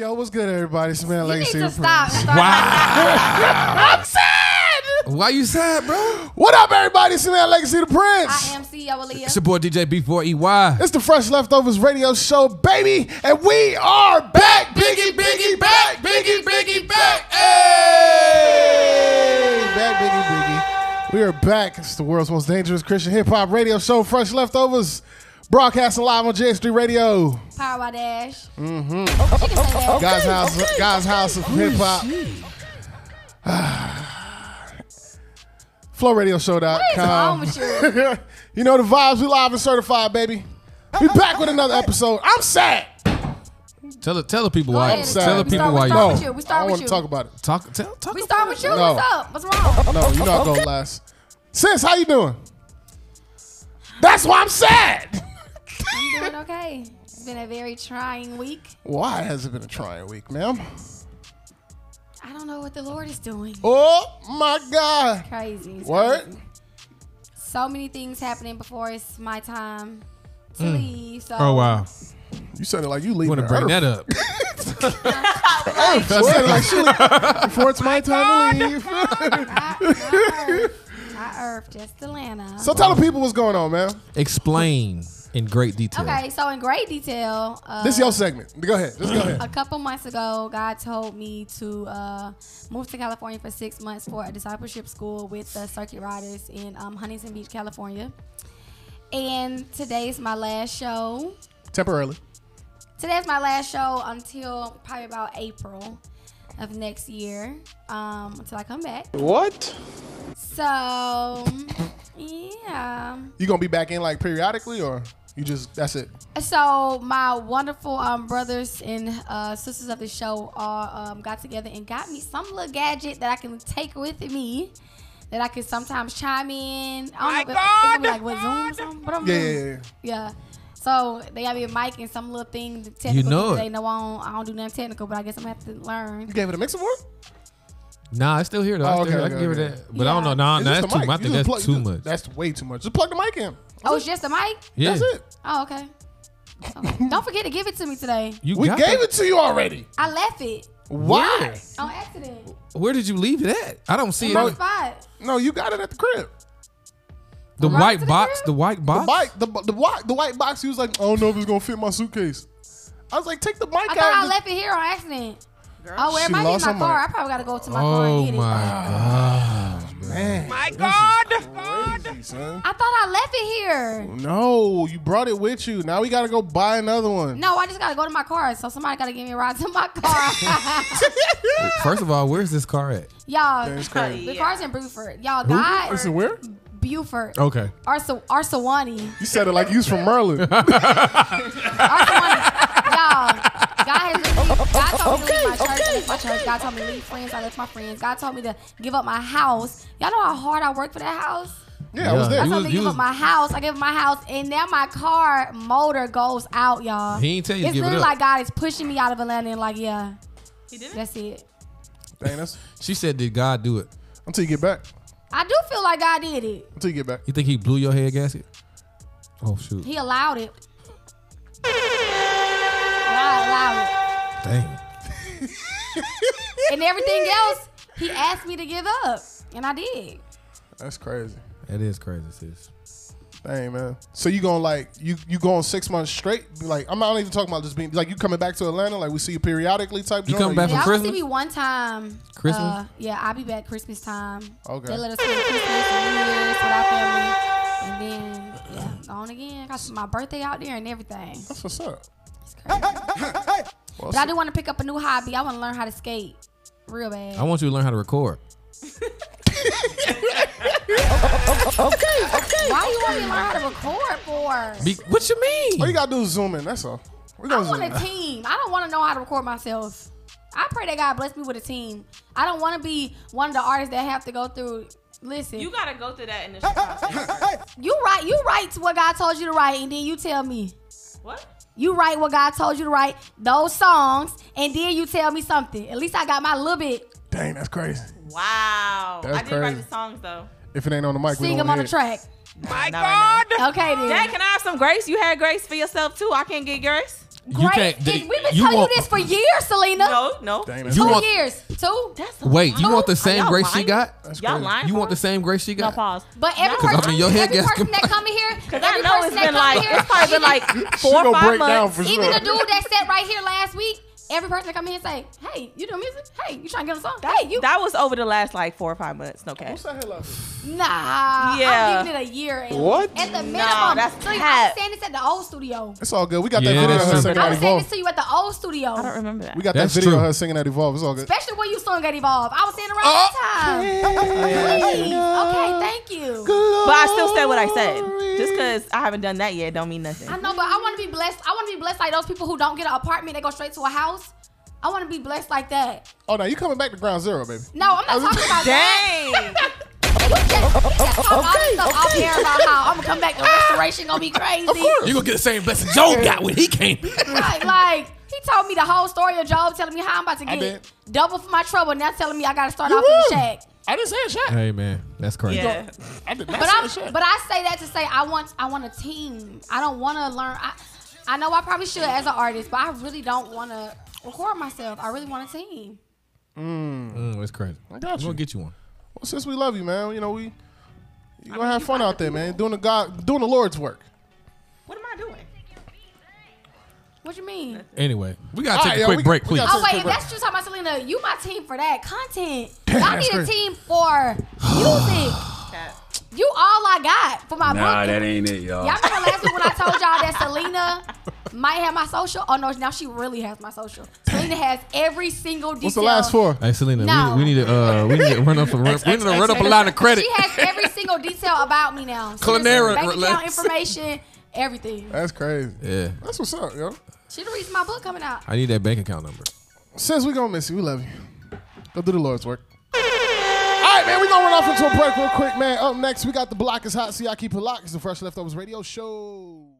Yo, what's good, everybody? It's man You need Legacy. to the stop. Prince. Start I'm sad. Why you sad, bro? What up, everybody? It's man Legacy the Prince. I am CEO Aaliyah. It's your boy DJ B4EY. It's the Fresh Leftovers Radio Show, baby, and we are back, Biggie, Biggie, back, Biggie, Biggie, back, hey, back, Biggie, Biggie. We are back. It's the world's most dangerous Christian hip hop radio show, Fresh Leftovers, broadcasting live on JS3 Radio, Power by Dash. Mm-hmm. She can say that. God's house, God's house of hip hop. FlowRadioShow.com. What is wrong with you? you know the vibes. We live and certified, baby. We back with another episode. I'm sad. Tell the tell the people Go why. ahead. Tell the people start- why we you start No, with you. We start I with want you. to talk about it. talk. Tell talk. We start with you. No. What's up? What's wrong? No, you're not gonna last. Sis, how you doing? That's why I'm sad. I'm doing okay. It's been a very trying week. Why has it been a trying week, ma'am? I don't know what the Lord is doing. Oh my God. Crazy. It's What? crazy. So many things happening before it's my time to Mm. leave. So Oh wow. You sounded like you You leaving want to bring that up? You sounded like she before it's my time to leave. Not, not Earth. Not Earth, just Atlanta. So tell the people what's going on, man. Explain in great detail. okay, so in great detail, uh, This is your segment. Go ahead. Just go ahead. a couple months ago, God told me to uh, move to California for six months for a discipleship school with the Circuit Riders in um, Huntington Beach, California. And today's my last show. Temporarily. Today's my last show until probably about April of next year, um, until I come back. What? So, yeah. You gonna be back in like periodically, or you just that's it? So my wonderful um, brothers and uh, sisters of the show all um, got together and got me some little gadget that I can take with me. That I can sometimes chime in. I don't know, if- it's gonna like what Zoom or something. What I'm Yeah, doing. yeah, yeah. Yeah. So they got me a mic and some little thing. the Technical You know it. They know I don't, I don't do nothing technical, but I guess I'm gonna have to learn. You gave it a mixer board? Nah, it's still here though. I, Oh, still, okay, I can okay, give her okay. that, but I don't know. Yeah. Nah, nah, that's too. mic. I think that's plug- too you much. That's way too much. Just plug the mic in. Oh, it's just a mic. yeah, That's it. Oh, okay. Okay. don't forget to give it to me today. you We got gave that? it to you already. I left it Why? on accident. Where did you leave it at? I don't see In it. spot. No, you got it at the crib. The Right white the box. crib? The white The box. bike, the the white, the white box. He was like, I don't know if it's gonna fit my suitcase. I was like, take the mic I out. thought I left it here on accident. Oh, well, it She might be in lost my her car. mic. I probably gotta go to my car and Oh get my god. man, My God! Crazy, son. I thought I left it here. No, you brought it with you. Now we gotta go buy another one. No, I just gotta go to my car. So somebody gotta give me a ride to my car. First of all, where's this car at? Y'all, That's crazy. the car's in Buford. Y'all, God, Listen, where? Buford. Okay. Arsa, Arsawani. You said it like you was from Merlin. Arsawani. Y'all, God has really, God told me to leave my church. I left my church. God told me to leave friends. I left my friends. God told me to give up my house. Y'all know how hard I worked for that house? Yeah, I was there. I You was- me to give you up my house. I gave up my house, and now my car motor goes out, y'all. He ain't tell you to it's give it literally up. like God is pushing me out of Atlanta, and like, yeah, He did it? that's it. Dang, that's She said, "Did God do it? until you get back. I do feel like God did it. Until you get back. You think He blew your head gasket? Oh shoot! He allowed it. God allowed it. Dang. And everything else, He asked me to give up, and I did. That's crazy. That is crazy, sis. Dang, man. So you going like you you going six months straight? Like I'm not even talking about just being like you coming back to Atlanta. Like we see you periodically type. You joint, come or back Yeah, from I will see Christmas? me one time. Christmas? Uh, yeah, I'll be back Christmas time. Okay. They let us spend Christmas and New Year's with our family, and then yeah, gone again. Got my birthday out there and everything. That's what's up. It's crazy. Well, But I do want to pick up a new hobby. I want to learn how to skate, real bad. I want you to learn how to record. Why you want me to learn how to record for? Be, what you mean? all you gotta do is zoom in. That's all. We I gonna zoom want in. a team. I don't want to know how to record myself. I pray that God bless me with a team. I don't want to be one of the artists that have to go through. Listen, You you, gotta go through that initial process. You write. You write what God told you to write, and then you tell me. what? You write what God told you to write, those songs, and then you tell me something. At least I got my little bit. Dang, that's crazy. Wow. That's I did write crazy. the songs though. If it ain't on the mic, we Sing don't them on wanna the track. My God. Okay then. Dad, can I have some grace? You had grace for yourself too. I can't get grace. You Great. can't- they- we've been you telling want- you this for years, Seleena. No, no. Dang, Two want- years. Two. That's a Wait, you want the same y'all grace she got? That's Y'all crazy. lying? You want the same grace she No got? pause. But every Cause I person, mean, your head every person that come in here, Cause I know person it's that been come like here, it's probably been like four or five break down months. for even the dude that sat right here last week, every person that come in and say, "Hey, you doing music? Hey, you trying to get a song? Hey, you That was over the last like four or five months. No cash. What's that hell nah." Yeah. I'm giving it a year. And What? At the minimum. Nah, that's so I cap. was saying this at the old studio. It's all good. We got Yeah, that video of her true. singing I at was saying Evolve. this to you at the old studio. I don't remember that. We got That's that video true. of her singing at Evolve. It's all good. Especially when you sung at Evolve. I was saying around Oh. that time. Please. Okay, thank you. But I still said what I said. Just because I haven't done that yet, don't mean nothing. I know, but I want to be blessed. I want to be blessed like those people who don't get an apartment, they go straight to a house. I want to be blessed like that. Oh, now you coming back to ground zero, baby. No, I'm not talking about that. Dang. You just, you just talk all this stuff off air about how I'm gonna come back to restoration gonna be crazy. You gonna get the same blessing Job got when he came. Like, like he told me the whole story of Job, telling me how I'm about to get double for my trouble. Now telling me I gotta start You off in the shack. I didn't say a shot. hey man, that's crazy. Yeah. I did not But say I'm, a shot. but I say that to say I want, I want a team. I don't want to learn. I, I know I probably should as an artist, but I really don't want to record myself. I really want a team. Mm, that's crazy. I got I'm you. gonna get you one. Well, since we love you, man, you know we you gonna have fun out there, man. Doing the God, doing the Lord's work. What am I doing? What you mean? Anyway, we gotta All take right, a yo, quick we- break, we please. Oh wait, if that's true talking about Seleena, you my team for that content. Damn, I that's need a team for music. You all I got for my Nah, book. that ain't it, y'all. Y'all remember last week when I told y'all that Seleena might have my social? Oh no, now she really has my social. Seleena has every single detail. What's the last four? Hey Selena, No. we, we need to uh we need to run up a, run, we need to run up a line of credit. She has every single detail about me now. She has Culinary bank account information, everything. That's crazy. Yeah, That's what's up, yo. She the reason my book coming out. I need that bank account number. Since we gonna miss you, we love you. Go do the Lord's work. All right, man, we gonna run off into a break real quick, man. Up next, we got the block is hot, so y'all keep it locked. It's the Fresh Leftovers Radio Show.